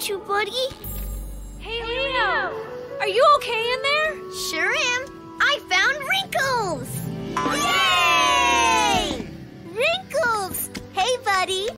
you, buddy. Hey, Lino! Are you okay?